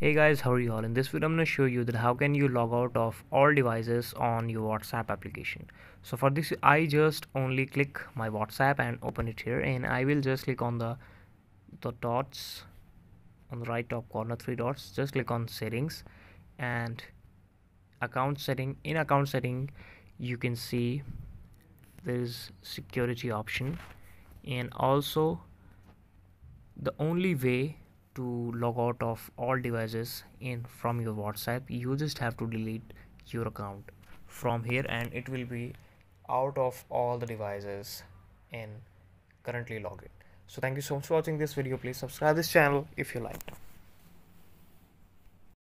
hey guys how are you all? In this video i'm going to show you that how can you log out of all devices on your whatsapp application. So for this i just only click my whatsapp and open it here and i will just click on the the dots on the right top corner three dots just click on settings and account setting in account setting you can see there is security option and also the only way to log out of all devices in from your whatsapp you just have to delete your account from here and it will be out of all the devices in currently login so thank you so much for watching this video. Please subscribe this channel if you liked